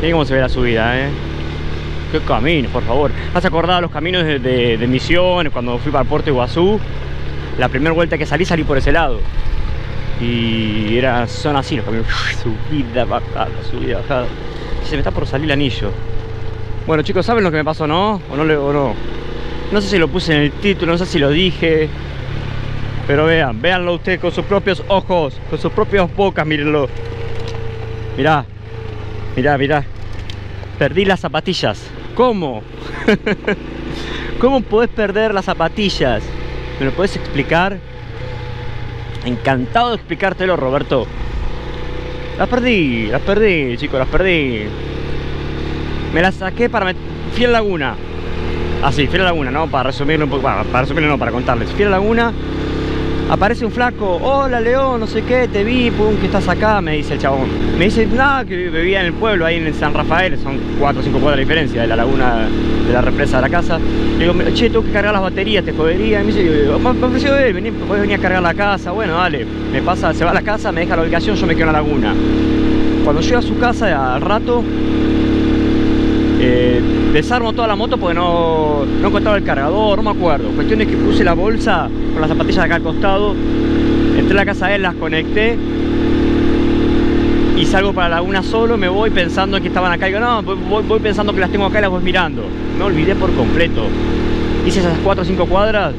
Miren cómo se ve la subida, ¿eh? Qué camino, por favor. ¿Has acordado los caminos de, Misiones cuando fui para el puerto Iguazú? La primera vuelta que salí, salí por ese lado. Y era, son así los caminos. Subida, bajada, subida, bajada. Se me está por salir el anillo. Bueno chicos, ¿saben lo que me pasó, no? ¿O no? le- o no? No sé si lo puse en el título, no sé si lo dije. Pero vean, véanlo ustedes con sus propios ojos, con sus propias bocas, mírenlo. Mirá, mirá, mirá. Perdí las zapatillas. ¿Cómo? ¿Cómo podés perder las zapatillas? ¿Me lo podés explicar? Encantado de explicártelo, Roberto. Las perdí, las perdí, chicos, las perdí. Me las saqué para... la laguna. Ah, sí, fui a la laguna, ¿no? Para resumirlo un poco... Para, resumirlo no, para contarles. La laguna... Aparece un flaco, hola León, no sé qué, te vi, pum, que estás acá, me dice el chabón. Me dice, nada, que vivía en el pueblo, ahí en San Rafael, son 4 o 5 cuadras de diferencia de la laguna, de la represa de la casa. Le digo, che, tengo que cargar las baterías, te jodería. Y me dice, me ofreció él, vení, podés venir a cargar la casa. Bueno, dale, me pasa, se va a la casa, me deja la ubicación, yo me quedo en la laguna. Cuando llego a su casa, al rato, eh, desarmo toda la moto porque no, no encontraba el cargador, no me acuerdo. Cuestión es que puse la bolsa con las zapatillas acá al costado, entré a la casa de él, las conecté y salgo para la laguna solo, me voy pensando que estaban acá. Digo, no, voy, pensando que las tengo acá y las voy mirando. Me olvidé por completo. Hice esas 4 o 5 cuadras,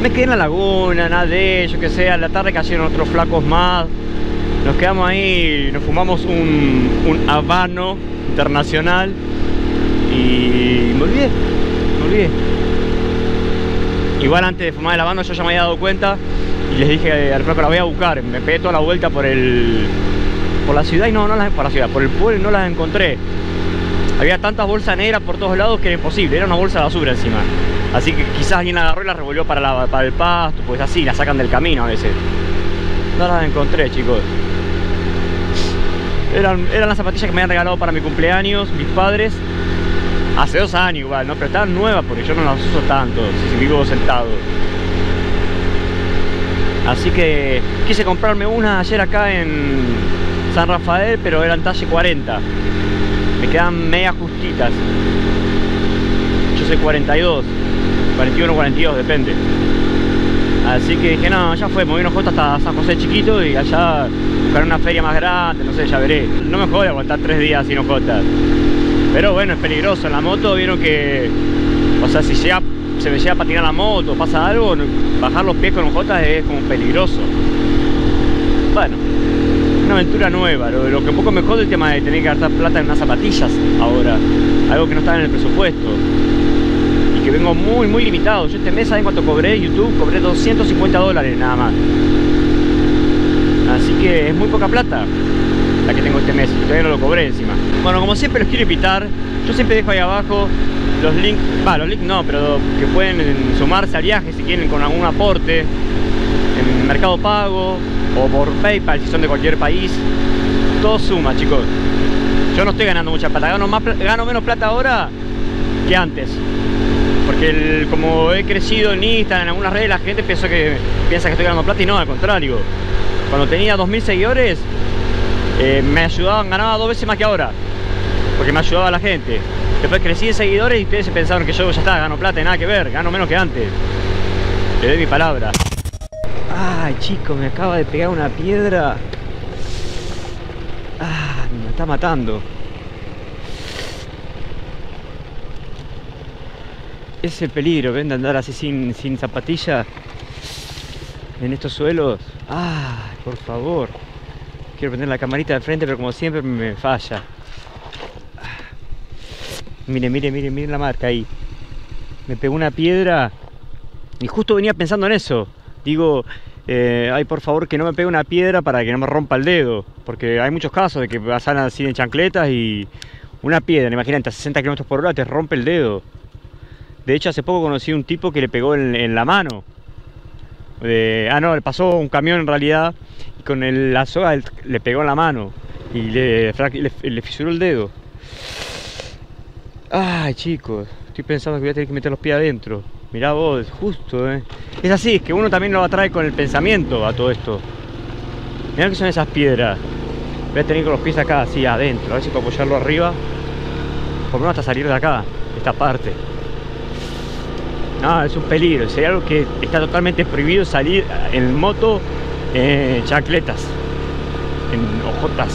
me quedé en la laguna, nadé, yo que sé, a la tarde cayeron otros flacos más. Nos quedamos ahí, nos fumamos un, un habano internacional y me olvidé, me olvidé. Igual antes de fumar el habano yo ya me había dado cuenta y les dije al flaco la voy a buscar. Me pegué toda la vuelta por el por la ciudad y no, no las por la ciudad, por el pueblo no las encontré. Había tantas bolsas negras por todos lados que era imposible, era una bolsa de basura encima. Así que quizás alguien la agarró y la revolvió para, la- para el pasto, pues así, la sacan del camino a veces. No las encontré, chicos. Eran, eran las zapatillas que me habían regalado para mi cumpleaños, mis padres. Hace dos años igual, ¿no? Pero estaban nuevas porque yo no las uso tanto, si vivo sentado. Así que quise comprarme una ayer acá en San Rafael, pero eran talle 40. Me quedan media justitas. Yo soy 42, 41, 42, depende. Así que dije, no, ya fue, me voy hasta San José chiquito y allá buscar una feria más grande, no sé, ya veré. No me jode aguantar tres días sin OJ. Pero bueno, es peligroso. En la moto vieron que, o sea, si llega, se me llega a patinar la moto, pasa algo, bajar los pies con OJ es como peligroso. Bueno, una aventura nueva. Lo, lo que un poco me jode el tema de tener que gastar plata en unas zapatillas ahora. Algo que no estaba en el presupuesto. Y que vengo muy, muy limitado. Yo este mes, ¿saben cuánto cobré? YouTube cobré 250 dólares nada más. Así que es muy poca plata la que tengo este mes. Todavía no lo cobré encima. Bueno, como siempre los quiero invitar. Yo siempre dejo ahí abajo los links. Va, los links no, pero que pueden sumarse al viaje si quieren con algún aporte. En Mercado Pago o por PayPal si son de cualquier país. Todo suma, chicos. Yo no estoy ganando mucha plata. Gano, más, gano menos plata ahora que antes. Porque como he crecido en Instagram, en algunas redes, la gente piensa que, piensa que estoy ganando plata y no, al contrario. Cuando tenía 2.000 seguidores, eh, me ayudaban, ganaba dos veces más que ahora. Porque me ayudaba la gente. Después crecí en seguidores y ustedes pensaron que yo ya está, gano plata y nada que ver, gano menos que antes. Le doy mi palabra. Ay, chico, me acaba de pegar una piedra. Ah, me está matando. Es el peligro, ven de andar así sin, sin zapatilla en estos suelos. Ay, por favor. Quiero prender la camarita de frente, pero como siempre me falla. Mire, mire, mire, mire la marca ahí. Me pegó una piedra y justo venía pensando en eso. Digo, eh, ay, por favor, que no me pegue una piedra para que no me rompa el dedo. Porque hay muchos casos de que pasan así en chancletas y una piedra, imagínate, a 60 km por hora te rompe el dedo. De hecho, hace poco conocí un tipo que le pegó en, la mano. Ah, no, le pasó un camión en realidad con el- la soga el- le pegó la mano y le- le fisuró el dedo. Ay, chicos, estoy pensando que voy a tener que meter los pies adentro. Mirá vos, justo, ¿eh? Es así, es que uno también lo atrae con el pensamiento a todo esto. Mirá que son esas piedras. Voy a tener con los pies acá, así adentro. A ver si puedo apoyarlo arriba. Por lo menos hasta salir de acá, esta parte. No, es un peligro. Sería algo que está totalmente prohibido salir en moto en chacletas, en ojotas.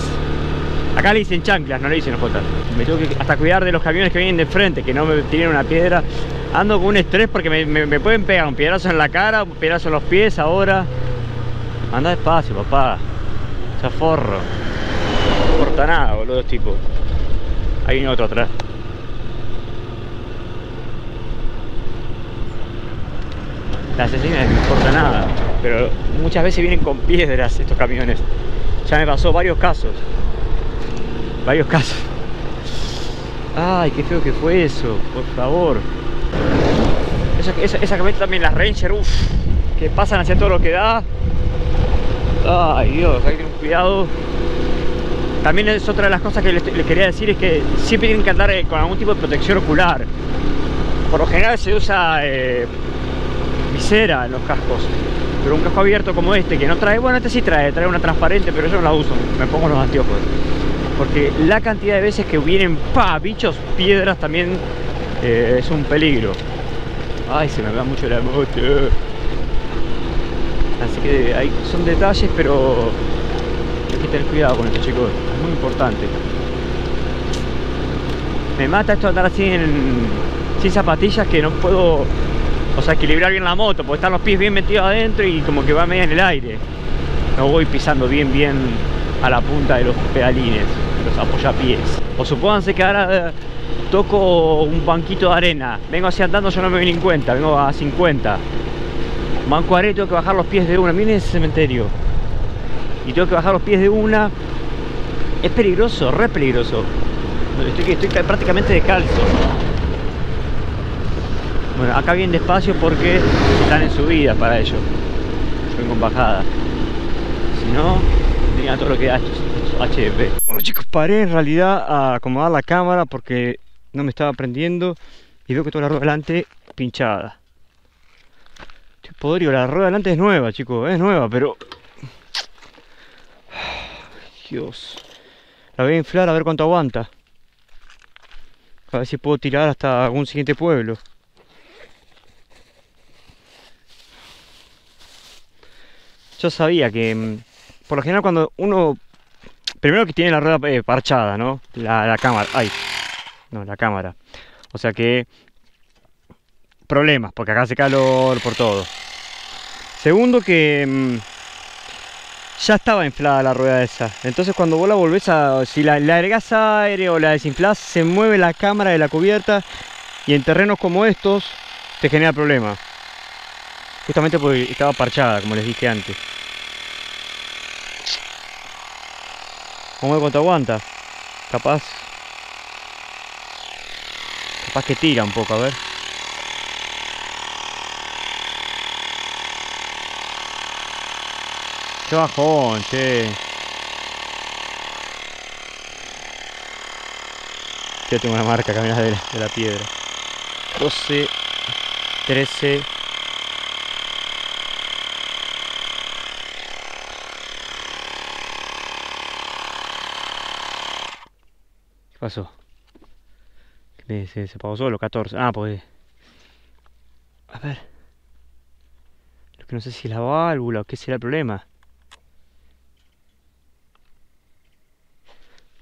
Acá le dicen chanclas, no le dicen ojotas. Me tengo que hasta cuidar de los camiones que vienen de frente, que no me tiren una piedra. Ando con un estrés porque me, pueden pegar un piedrazo en la cara, un piedrazo en los pies ahora. Anda despacio, papá. Chaforro. No importa nada, boludo, tipo. Ahí viene otro atrás. La asesina no importa nada, pero muchas veces vienen con piedras estos camiones. Ya me pasó varios casos. Varios casos. Ay, qué feo que fue eso, por favor. Esa, esa, camioneta también, las Ranger, uff, que pasan hacia todo lo que da. Ay Dios, hay que tener cuidado. También es otra de las cosas que les, quería decir, es que siempre tienen que andar eh, con algún tipo de protección ocular. Por lo general se usa eh, visera en los cascos. Pero un casco abierto como este, que no trae, bueno, este sí trae, trae una transparente, pero yo no la uso, me pongo los anteojos. Porque la cantidad de veces que vienen, pa, bichos, piedras también eh, es un peligro. Ay, se me va mucho la moto. Así que hay, son detalles, pero hay que tener cuidado con esto, chicos. Es muy importante. Me mata esto andar así sin zapatillas que no puedo o sea, equilibrar bien la moto, porque están los pies bien metidos adentro y como que va media en el aire. No voy pisando bien, bien a la punta de los pedalines, los apoyapiés. O supónganse que ahora eh, toco un banquito de arena. Vengo así andando, yo no me doy ni cuenta, vengo a 50. Banco arena tengo que bajar los pies de una. Miren ese cementerio. Y tengo que bajar los pies de una. Es peligroso, re peligroso. Estoy prácticamente descalzo. Bueno, acá bien despacio porque están en subida para ello. Yo vengo en bajada. Si no, tenía todo lo que da HDP. Bueno chicos, paré en realidad a acomodar la cámara porque no me estaba prendiendo y veo que toda la rueda delante pinchada. Estoy podrido, la rueda delante es nueva, chicos, es nueva, pero... Dios. La voy a inflar a ver cuánto aguanta. A ver si puedo tirar hasta algún siguiente pueblo. Yo sabía que mm, por lo general cuando uno primero que tiene la rueda eh, parchada no la, cámara ay no la cámara. O sea que problemas porque acá hace calor por todo. Segundo que mm, ya estaba inflada la rueda esa. Entonces cuando vos la volvés a si la, le agregás aire o la desinflás se mueve la cámara de la cubierta y en terrenos como estos te genera problemas Justamente porque estaba parchada, como les dije antes. Vamos a ver cuánto aguanta. Capaz. Capaz que tira un poco, a ver. Qué bajón, che. Yo tengo una marca caminada de, de la piedra. 12, 13, ¿Qué pasó? Se, se apagó solo, 14. Ah, pues... A ver. Lo que no sé si es la válvula o qué será el problema.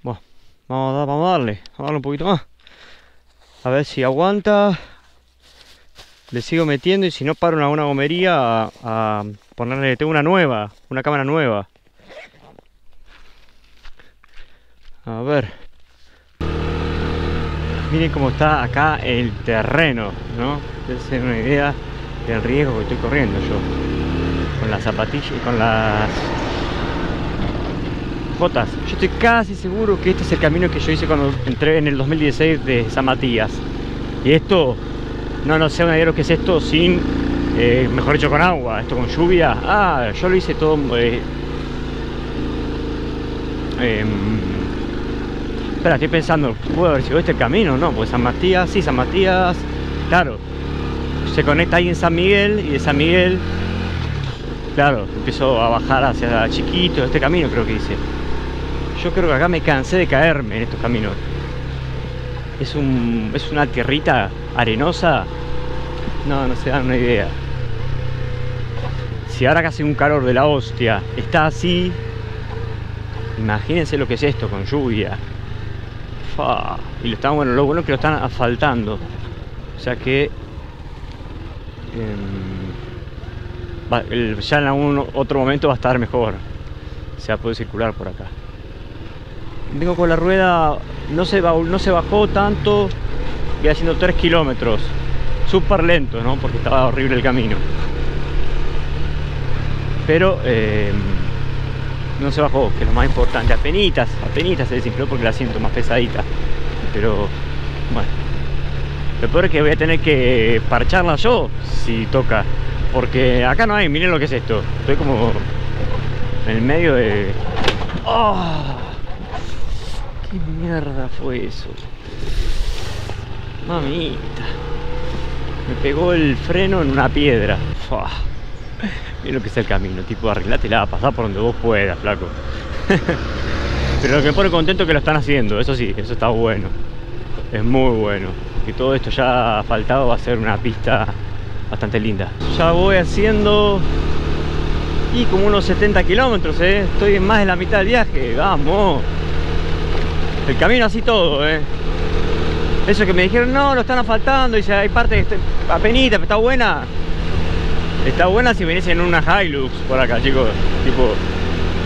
Bueno, vamos a, vamos a darle. Vamos a darle un poquito más. A ver si aguanta. Le sigo metiendo y si no paro en alguna gomería a, a ponerle... Tengo una nueva, una cámara nueva. A ver miren cómo está acá el terreno, ¿no? Es una idea del riesgo que estoy corriendo yo. Con las zapatillas y con las botas. Yo estoy casi seguro que este es el camino que yo hice cuando entré en el 2016 de San Matías. Y esto, no, no sé una idea lo que es esto sin, eh, mejor dicho, con agua. Esto con lluvia. Ah, yo lo hice todo... Eh, eh, Espera, estoy pensando, ¿puedo haber sido este camino? No, pues San Matías, sí, San Matías, claro. Se conecta ahí en San Miguel y de San Miguel, claro, empiezo a bajar hacia Chiquito, este camino creo que hice. Yo creo que acá me cansé de caerme en estos caminos. Es, un, es una tierrita arenosa. No, no se dan una idea. Si ahora que hace un calor de la hostia está así, imagínense lo que es esto con lluvia. Y lo están, bueno, lo bueno es que lo están asfaltando. O sea que em, el- ya en algún otro momento va a estar mejor. Se va a poder circular por acá. Vengo con la rueda, no se, no se bajó tanto, voy haciendo 3 kilómetros. Súper lento, ¿no? Porque estaba horrible el camino. Pero eh, no se bajó, que es lo más importante. Apenitas, apenitas se desinfló porque la siento más pesadita. Pero bueno. Lo peor es que voy a tener que parcharla yo si toca. Porque acá no hay, miren lo que es esto. Estoy como en el medio de. ¡Ah! ¿Qué mierda fue eso? Mamita. Me pegó el freno en una piedra. Miren lo que es el camino, tipo, arreglátela, pasá por donde vos puedas, flaco. Pero lo que me pone contento es que lo están haciendo, eso sí, eso está bueno. Es muy bueno. Y todo esto ya faltado va a ser una pista bastante linda. Ya voy haciendo y como unos 70 kilómetros, ¿eh? estoy en más de la mitad del viaje, vamos. El camino así todo, ¿eh? Eso que me dijeron, no, lo están asfaltando, y dice, hay parte que apenita, pero está buena. Está buena si venís en una Hilux por acá, chicos. Tipo,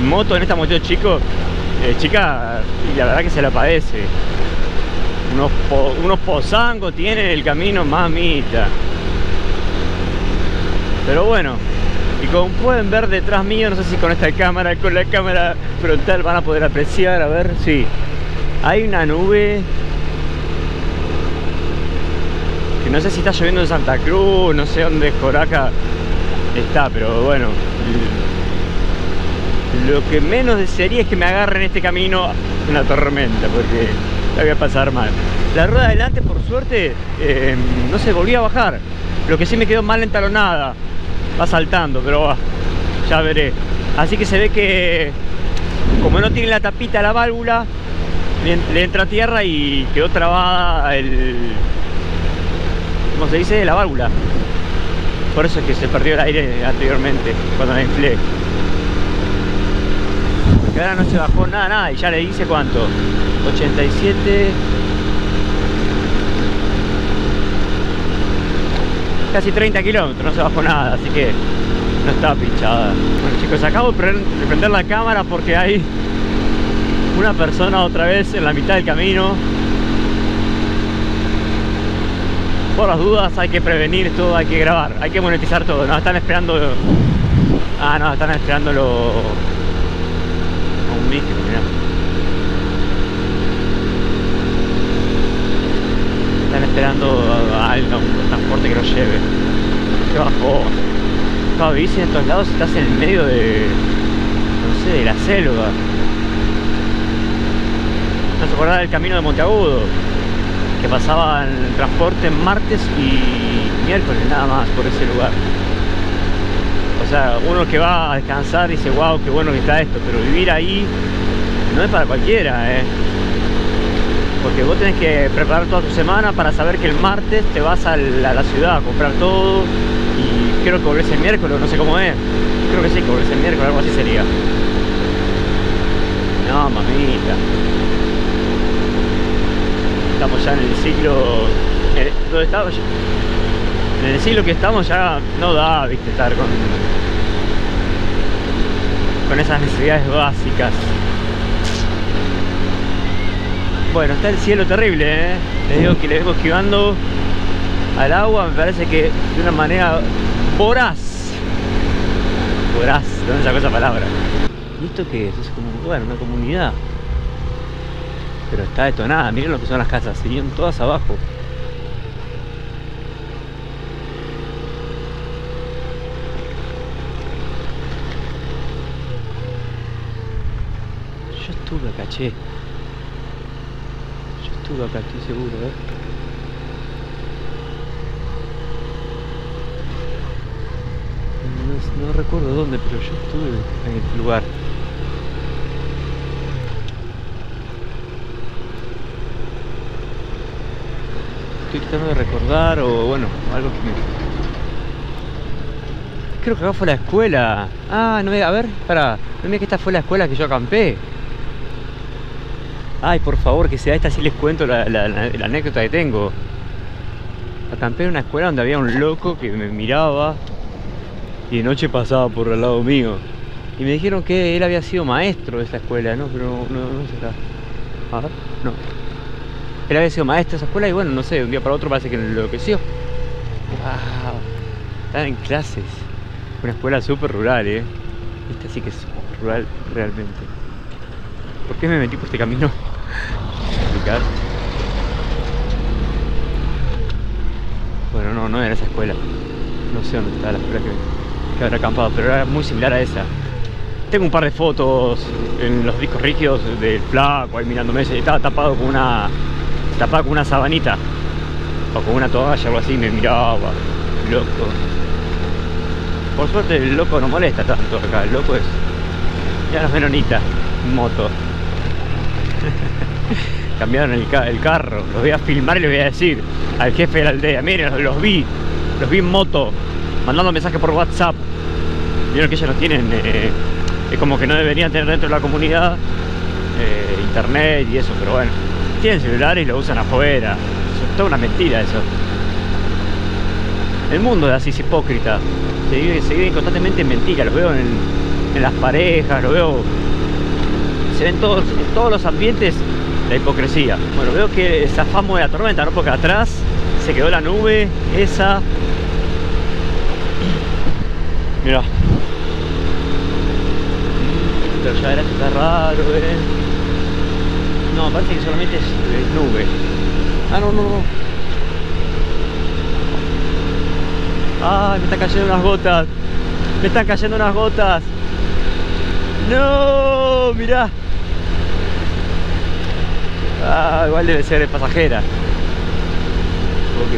moto en esta moto chico, eh, chica, y la verdad que se la padece. Unos, po- unos pozangos tiene el camino, mamita. Pero bueno, y como pueden ver detrás mío, no sé si con esta cámara, con la cámara frontal van a poder apreciar, a ver, sí. Hay una nube que no sé si está lloviendo en Santa Cruz, no sé dónde Joraca está, pero bueno. Lo que menos desearía es que me agarren este camino una tormenta, porque la voy a pasar mal. La rueda de adelante, por suerte, eh, no se volvió a bajar. Lo que sí me quedó mal entalonada. Va saltando, pero va, ya veré. Así que se ve que, como no tiene la tapita la válvula, le entra tierra y quedó trabada el. ¿Cómo se dice? La válvula. Por eso es que se perdió el aire anteriormente, cuando la inflé. Porque ahora no se bajó nada, nada, y ya le hice cuánto. 87. Casi 30 kilómetros, no se bajó nada, así que no estaba pinchada. Bueno chicos, acabo de prender la cámara porque hay una persona otra vez en la mitad del camino. Por las dudas hay que prevenir todo, hay que grabar, hay que monetizar todo. No, están esperando. Ah, no, están esperando lo. un micro, mirá. Están esperando algo, un transporte que los lleve. Qué bajó. Claro, vivís en estos lados estás en el medio de. no sé, de la selva. No se acordaba del camino de Monteagudo que pasaba el transporte martes y miércoles nada más por ese lugar. O sea, uno que va a descansar dice, wow, qué bueno que está esto, pero vivir ahí no es para cualquiera, ¿eh? Porque vos tenés que preparar toda tu semana para saber que el martes te vas a la, ciudad a comprar todo y creo que volvés el miércoles, no sé cómo es. Creo que sí, que volvés el miércoles, algo así sería. No, mamita estamos ya en el siglo ¿dónde estamos? en el siglo que estamos ya no da viste estar con con esas necesidades básicas bueno está el cielo terrible ¿eh? les digo que le vengo esquivando al agua me parece que de una manera voraz voraz ¿de dónde sacó esa palabra? ¿y esto qué es? es como bueno una comunidad pero está detonada, miren lo que son las casas, siguen todas abajo. Yo estuve acá, che. Yo estuve acá, estoy seguro, ¿eh? No, no recuerdo dónde, pero yo estuve en el lugar. Estoy tratando de recordar o bueno, algo que me... Creo que acá fue la escuela. Ah, no me... A ver, para. No me que esta fue la escuela que yo acampé. Ay, por favor, que sea esta sí les cuento la, la- anécdota que tengo. Acampé en una escuela donde había un loco que me miraba y de noche pasaba por al lado mío. Y me dijeron que él había sido maestro de esa escuela, ¿no? Pero no, no, no ver, no. Él había sido maestro de esa escuela y bueno, no sé, de un día para otro parece que enloqueció. ¡Wow! Estaba en clases. Una escuela súper rural, ¿eh? Esta sí que es rural realmente. ¿Por qué me metí por este camino? Explicar. Bueno, no, no era esa escuela. No sé dónde estaba la escuela que, que habrá acampado, pero era muy similar a esa. Tengo un par de fotos en los discos rígidos del flaco ahí mirándome. Estaba tapado con una. Tapado con una sabanita. O con una toalla o algo así, me miraba. Loco. Por suerte el loco no molesta tanto acá. El loco es. Ya no es menonita. Moto. Cambiaron el, ca- el carro. Los voy a filmar y les voy a decir al jefe de la aldea. Miren, los, los vi. Los vi en moto. Mandando mensajes por WhatsApp. Vieron que ellos no tienen. eh, es como que no deberían tener dentro de la comunidad eh, internet y eso, pero bueno. Tienen celulares y lo usan afuera. Es toda una mentira eso. El mundo es así, es hipócrita. Se vive, se vive constantemente en mentiras. Lo veo en, en las parejas, lo veo. Se ven todos, en todos los ambientes la hipocresía. Bueno, veo que zafamos de la tormenta, ¿no? Porque atrás se quedó la nube, esa. Mira. Pero ya era está raro, eh. No, parece que solamente es, nube. Ah, no, no, no. Ay, me están cayendo unas gotas. Me están cayendo unas gotas. No, mirá. Ah, igual debe ser de pasajera. Tengo que.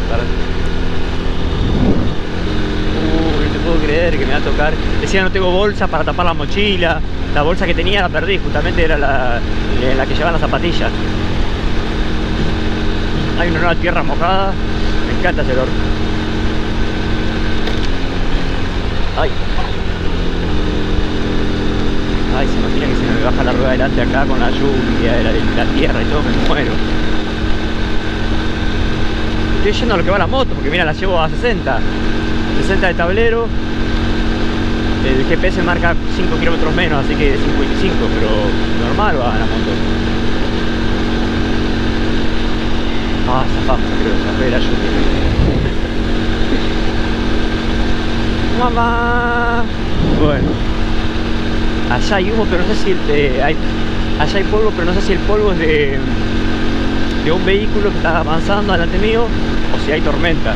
Uy, no te puedo creer que me va a tocar. Decía no tengo bolsa para tapar la mochila. La bolsa que tenía la perdí, justamente era la, eh, la que llevaba las zapatillas. Hay una nueva tierra mojada. Me encanta ese olor. Ay. Ay, se imagina que se me baja la rueda adelante acá con la lluvia, la, la tierra y todo, me muero. Estoy yendo a lo que va la moto, porque mira, la llevo a 60. 60 de tablero. El GPS marca 5 kilómetros menos, así que 55, pero normal va la moto. Ah, zafamos, creo, zafé de la lluvia. Mamá. Bueno. Allá hay humo, pero no sé si eh, hay, allá hay polvo, pero no sé si el polvo es de, de un vehículo que está avanzando delante mío o si hay tormenta.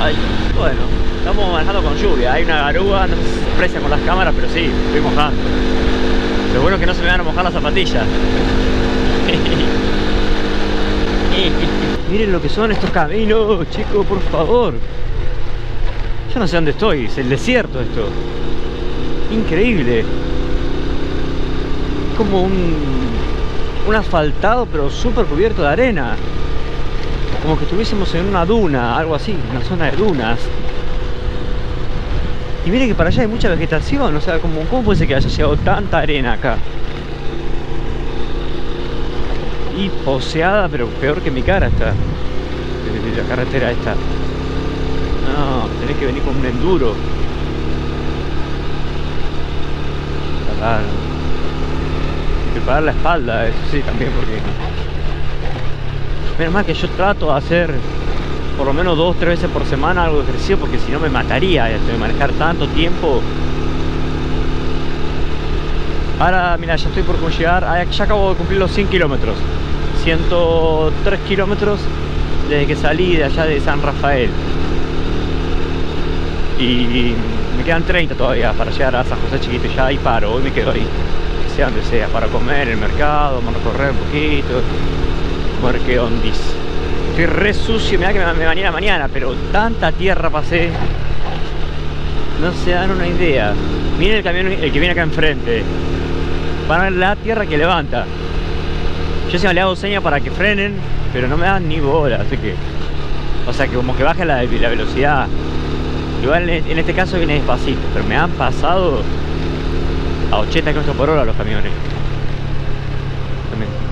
Ay, bueno, estamos manejando con lluvia. Hay una garúa, no se aprecia con las cámaras, pero sí, estoy mojando. Lo bueno es que no se me van a mojar las zapatillas. Miren lo que son estos caminos, chicos, por favor. Yo no sé dónde estoy, es el desierto esto. Increíble. Como un, un asfaltado, pero súper cubierto de arena. Como que estuviésemos en una duna, algo así, una zona de dunas. Y mire que para allá hay mucha vegetación, o sea, como, ¿cómo puede ser que haya llegado tanta arena acá? Y poseada, pero peor que mi cara está. La carretera esta. No, tenés que venir con un enduro. Está preparar la espalda, eso sí, también, porque. Menos mal que yo trato de hacer por lo menos dos, tres veces por semana algo de ejercicio, porque si no me mataría de manejar tanto tiempo. Ahora, mira, ya estoy por llegar, ah, ya acabo de cumplir los 100 kilómetros. 103 kilómetros desde que salí de allá de San Rafael. Y me quedan 30 todavía para llegar a San José Chiquito. y Ya ahí paro, hoy me quedo ahí. Sea donde sea, para comer en el mercado, vamos a correr un poquito. Ver qué ondis. Estoy re sucio, mira que me, me bañé la mañana, pero tanta tierra pasé. No se dan una idea. Miren el camión, el que viene acá enfrente. Van a ver la tierra que levanta. Yo siempre le hago señas para que frenen, pero no me dan ni bola, así que... O sea, que como que baja la, la velocidad. Igual en este caso viene despacito, pero me han pasado a 80 km por hora los camiones. También.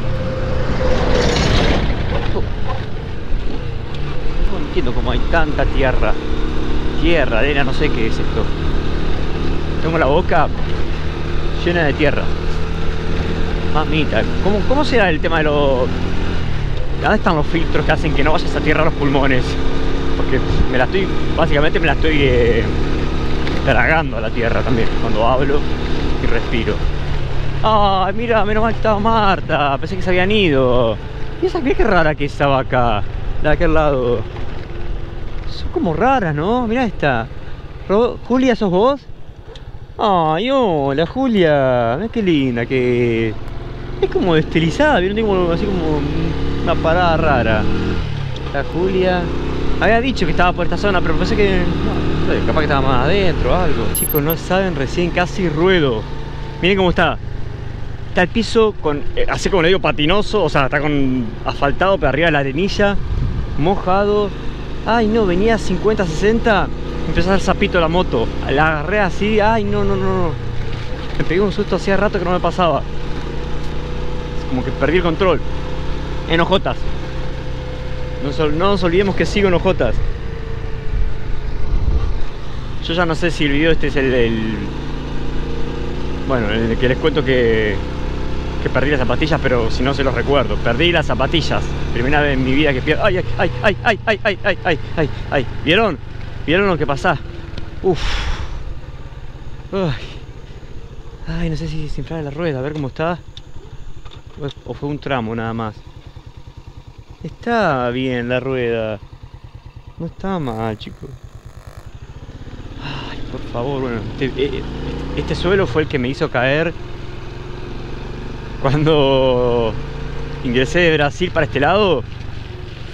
No entiendo cómo hay tanta tierra. Tierra, arena, no sé qué es esto. Tengo la boca llena de tierra. Mamita, ¿cómo, cómo será el tema de los... ¿Dónde están los filtros que hacen que no vaya esa tierra los pulmones? Porque me la estoy, básicamente me la estoy eh, tragando a la tierra también cuando hablo y respiro. Ay, mira, menos mal que estaba Marta, pensé que se habían ido. Y esa, qué rara que estaba acá, de aquel lado. Son como raras, ¿no? Mira esta. Ro- Julia, ¿sos vos? Ay, hola Julia, mira qué linda que es como estilizada, ¿vieron? Como, así como una parada rara. La Julia. Había dicho que estaba por esta zona, pero pensé que. Capaz que estaba más adentro o algo. Chicos, no saben, recién casi ruedo. Miren cómo está. Está el piso con. eh, así como le digo, patinoso. O sea, está con asfaltado, pero arriba de la arenilla. Mojado. Ay, no, venía a 50, 60. Empezó a hacer zapito la moto. La agarré así. Ay, no, no, no, no. Me pegué un susto hacía rato que no me pasaba. Como que perdí el control. En ojotas. No, nos olvidemos que sigo en ojotas. Yo ya no sé si el video este es el, el- Bueno, en el que les cuento que... Que perdí las zapatillas, pero si no se los recuerdo. Perdí las zapatillas. Primera vez en mi vida que pierdo... ¡Ay, ay, ay, ay, ay, ay, ay, ay, ay, ay! ¿Vieron? ¿Vieron lo que pasa? Uf. Ay. Ay, no sé si desinflar la rueda, a ver cómo está. O es- O fue un tramo nada más. Está bien la rueda. No está mal, chicos. Ay, por favor, bueno. Este, eh, este suelo fue el que me hizo caer cuando ingresé de Brasil para este lado.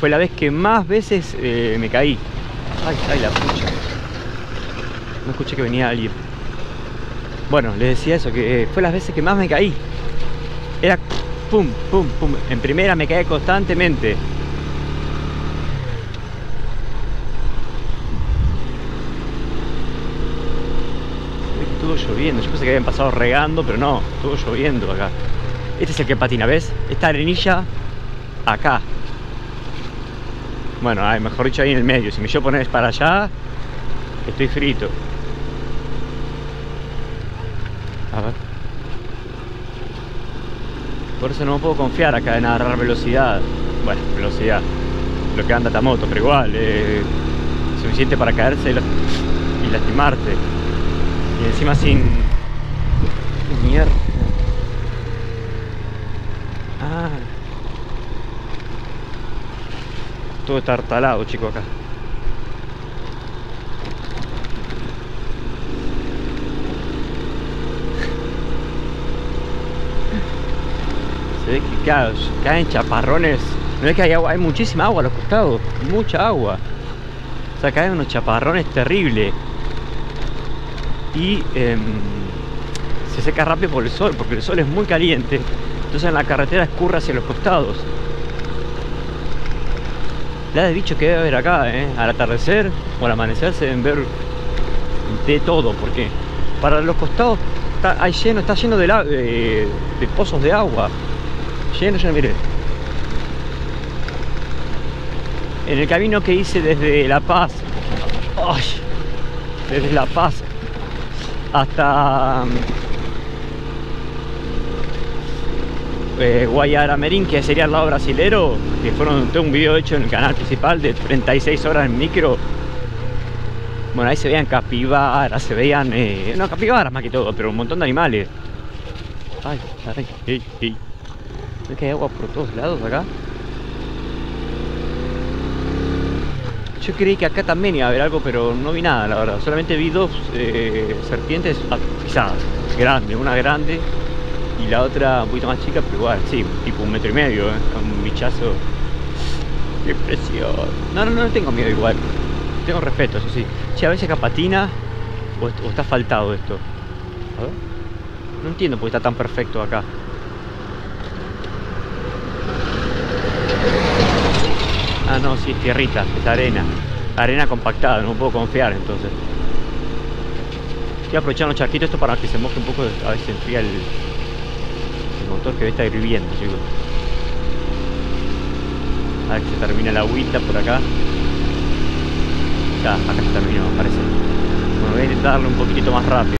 Fue la vez que más veces eh, me caí. Ay, ay, la pucha. No escuché que venía alguien. Bueno, les decía eso, que eh, fue las veces que más me caí. Era pum, pum, pum. En primera me caí constantemente. Estuvo lloviendo. Yo pensé que habían pasado regando, pero no, estuvo lloviendo acá. Este es el que patina, ¿ves? Esta arenilla acá. Bueno, mejor dicho ahí en el medio. Si me yo pones para allá, estoy frito. A ver. Por eso no me puedo confiar acá en agarrar velocidad. Bueno, velocidad. Lo que anda esta moto, pero igual, eh, suficiente para caerse y lastimarte. Y encima sin. Mierda. Todo está hartalado, chico, acá. Se ve que ca- caen chaparrones. No es que hay agua, hay muchísima agua a los costados. Mucha agua. O sea, caen unos chaparrones terribles. Y em, se seca rápido por el sol, porque el sol es muy caliente. Entonces en la carretera escurre hacia los costados. La de bicho que debe haber acá, ¿eh? Al atardecer o al amanecer se deben ver de todo, porque para los costados está, hay lleno, está lleno de, la- de, pozos de agua. Lleno, lleno, mire. En el camino que hice desde La Paz, desde La Paz hasta eh, Guayaramerín, que sería el lado brasilero, que fueron, un video hecho en el canal principal de 36 horas en micro. Bueno, ahí se veían capibaras, se veían, eh, no, capibaras más que todo, pero un montón de animales. Ay, ay, ay, ay. ¿Ves que hay agua por todos lados acá? Yo creí que acá también iba a haber algo, pero no vi nada, la verdad. Solamente vi dos eh, serpientes pisadas, grandes, una grande y la otra un poquito más chica, pero igual, sí, tipo un metro y medio, ¿eh? un bichazo. ¡Qué presión! No, no, no tengo miedo igual. Tengo respeto, eso sí. Che, a veces acá patina o, est- o está faltado esto. A ver. No entiendo por qué está tan perfecto acá. Ah, no, sí, es tierrita, es arena. Arena compactada, no puedo confiar entonces. Voy a aprovechar los charquitos esto para que se moje un poco, a ver si enfría el motor que está hirviendo, chicos. A ver que se termina la agüita por acá. Ya, acá se terminó, parece. Bueno, voy a intentar darle un poquitito más rápido.